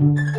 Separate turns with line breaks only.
you.